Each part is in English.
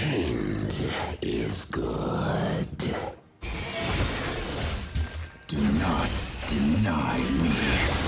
Change is good. Do not deny me.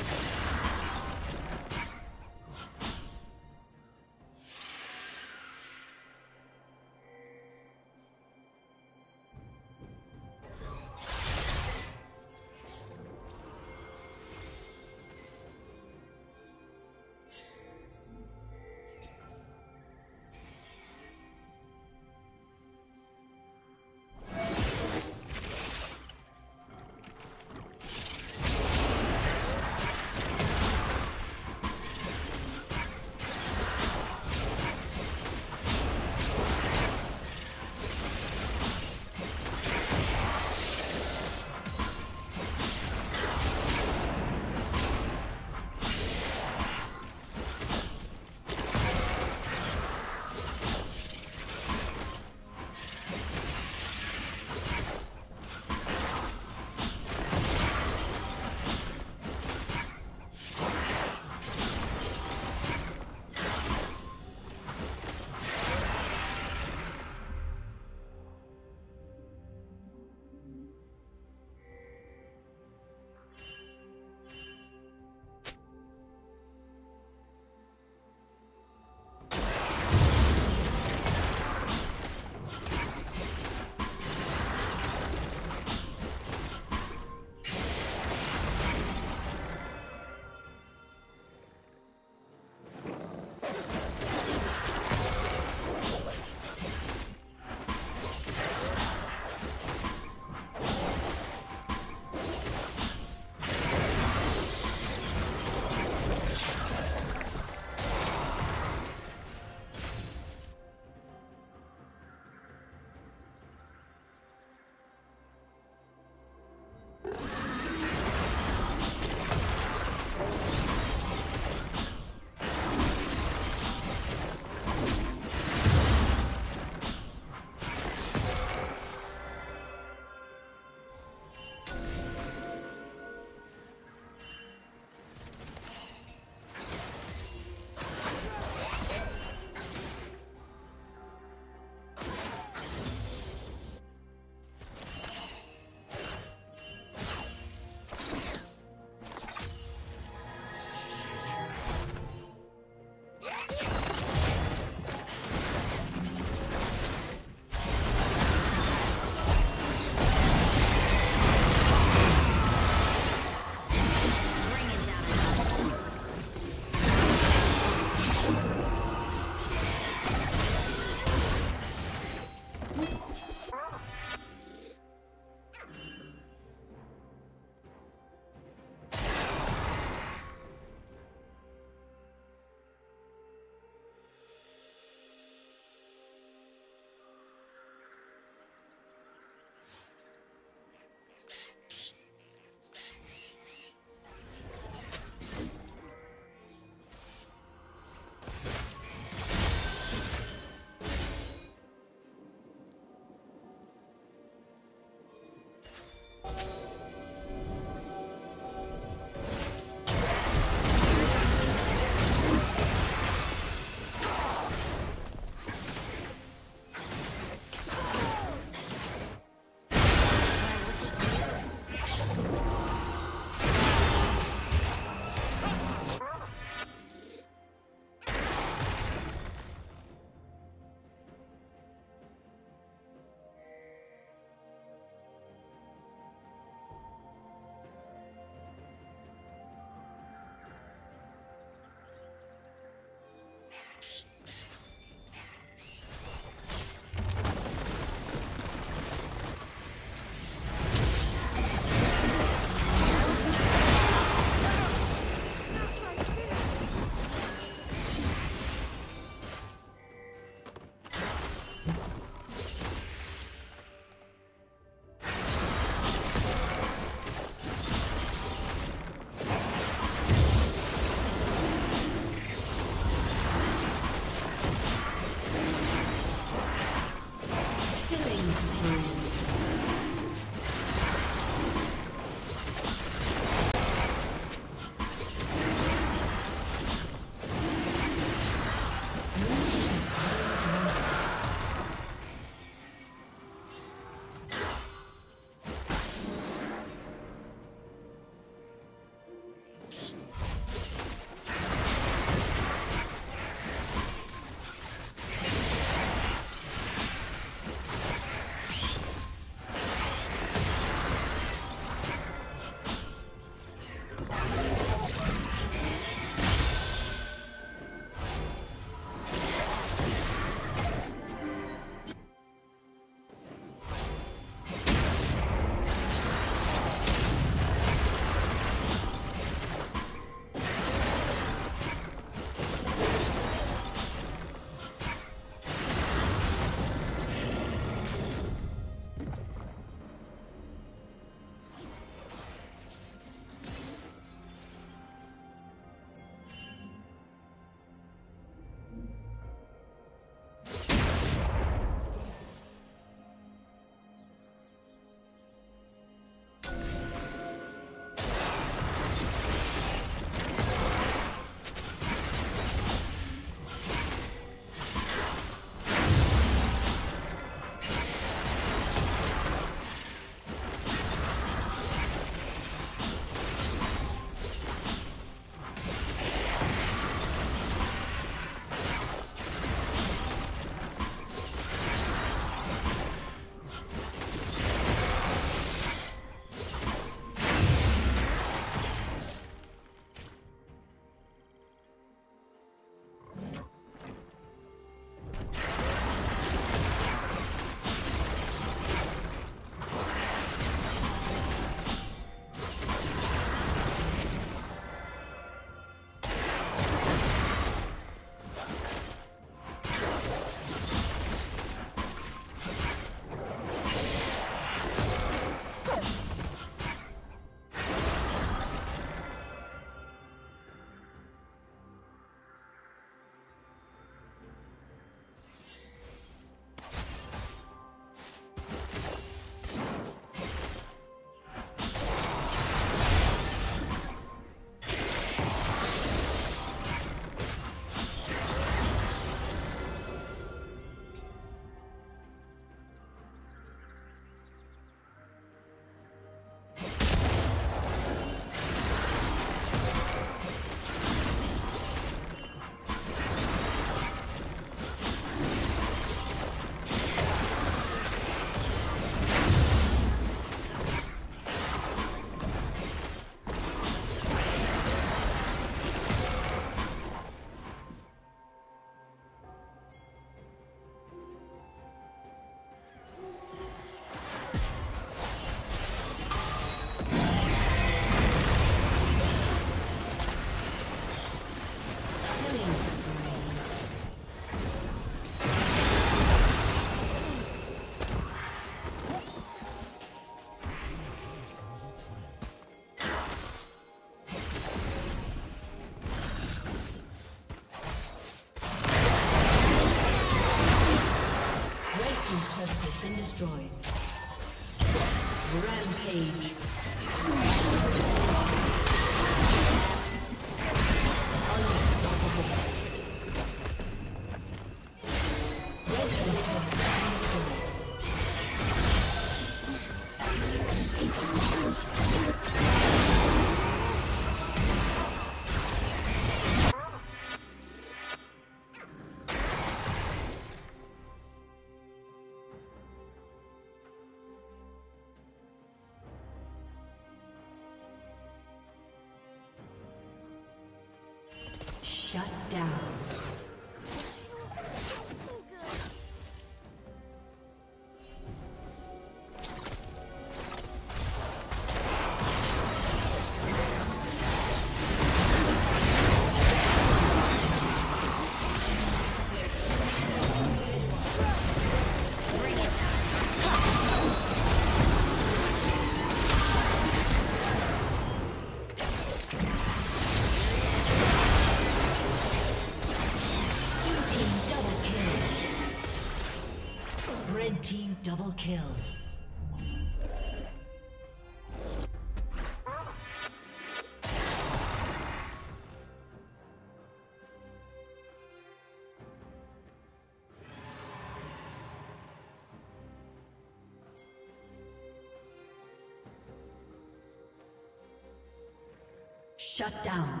Shut down.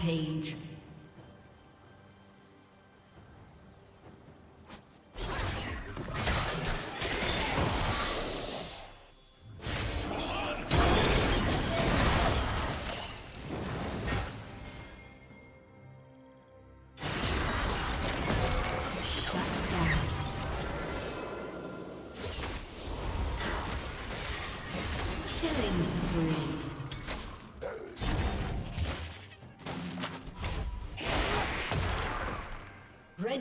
Rampage.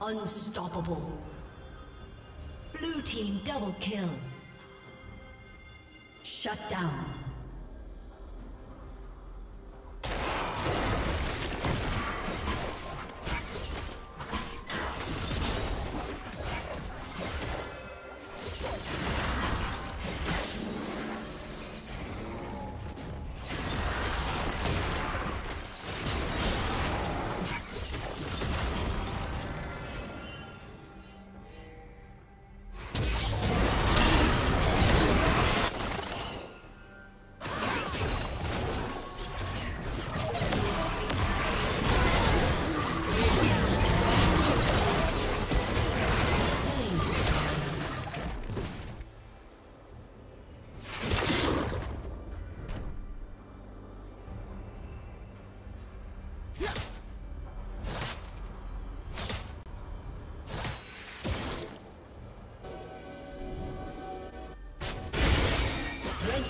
Unstoppable. Blue team double kill. Shut down.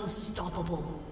Unstoppable.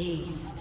Aced.